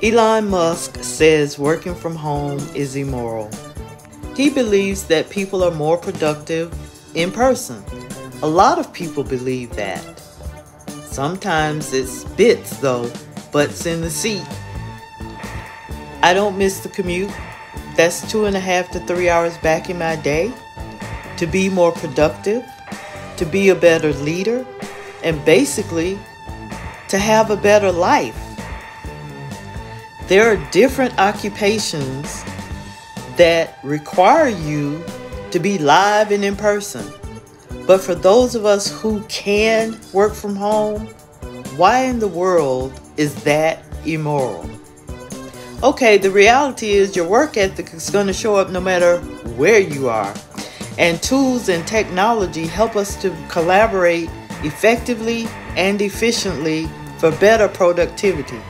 Elon Musk says working from home is immoral. He believes that people are more productive in person. A lot of people believe that. Sometimes it's bits though, butts in the seat. I don't miss the commute. That's two and a half to three hours back in my day to be more productive, to be a better leader, and basically to have a better life. There are different occupations that require you to be live and in person. But for those of us who can work from home, why in the world is that immoral? Okay, the reality is your work ethic is going to show up no matter where you are. And tools and technology help us to collaborate effectively and efficiently for better productivity.